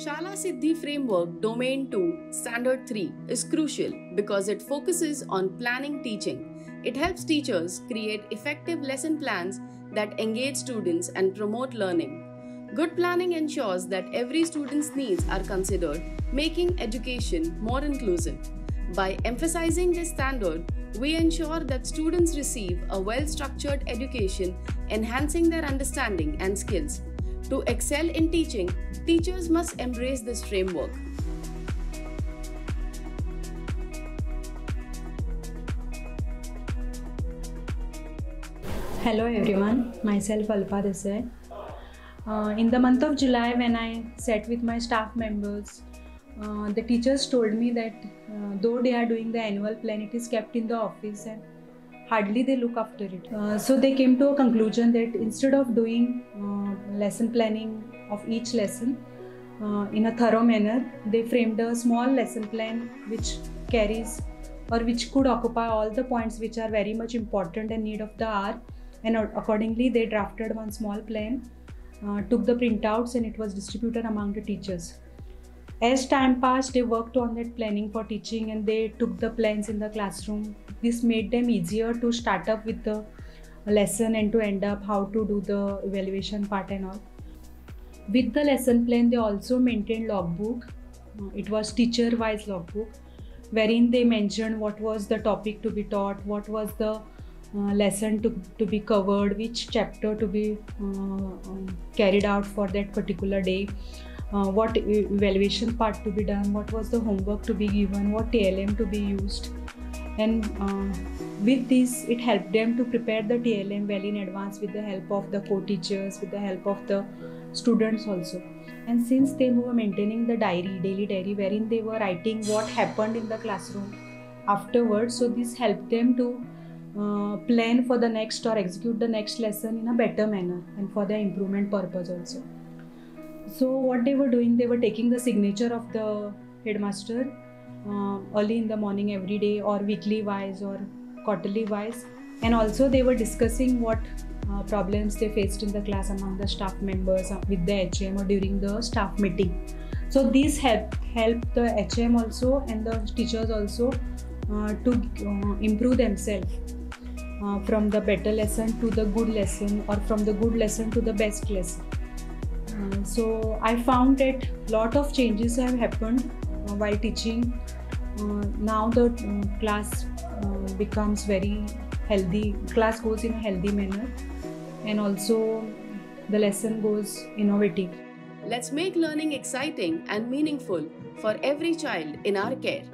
Shala Siddhi Framework Domain 2 Standard 3 is crucial because it focuses on planning teaching. It helps teachers create effective lesson plans that engage students and promote learning. Good planning ensures that every student's needs are considered, making education more inclusive. By emphasizing this standard, we ensure that students receive a well structured education, enhancing their understanding and skills. To excel in teaching, teachers must embrace this framework. Hello everyone, myself Alpa Desai. Uh, in the month of July, when I sat with my staff members, uh, the teachers told me that uh, though they are doing the annual plan, it is kept in the office and hardly they look after it. Uh, so they came to a conclusion that instead of doing uh, lesson planning of each lesson uh, in a thorough manner, they framed a small lesson plan which carries or which could occupy all the points which are very much important and need of the hour and accordingly they drafted one small plan uh, took the printouts and it was distributed among the teachers as time passed they worked on that planning for teaching and they took the plans in the classroom. This made them easier to start up with the lesson and to end up how to do the evaluation part and all. With the lesson plan they also maintained logbook. Uh, it was teacher wise logbook wherein they mentioned what was the topic to be taught, what was the uh, lesson to, to be covered, which chapter to be uh, um, carried out for that particular day, uh, what evaluation part to be done, what was the homework to be given, what TLM to be used. And uh, with this, it helped them to prepare the TLM well in advance with the help of the co teachers, with the help of the students also and since they were maintaining the diary daily diary wherein they were writing what happened in the classroom afterwards so this helped them to uh, plan for the next or execute the next lesson in a better manner and for their improvement purpose also so what they were doing they were taking the signature of the headmaster uh, early in the morning every day or weekly wise or quarterly wise and also they were discussing what uh, problems they faced in the class among the staff members uh, with the HM or during the staff meeting. So these help help the HM also and the teachers also uh, to uh, improve themselves uh, from the better lesson to the good lesson or from the good lesson to the best lesson. Uh, so I found that a lot of changes have happened uh, while teaching. Uh, now the uh, class becomes very healthy class goes in a healthy manner and also the lesson goes innovative. Let's make learning exciting and meaningful for every child in our care.